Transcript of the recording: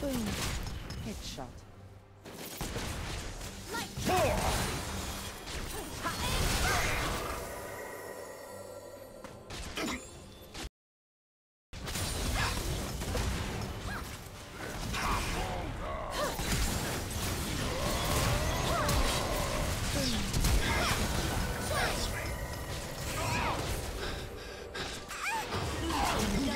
Boom. Headshot.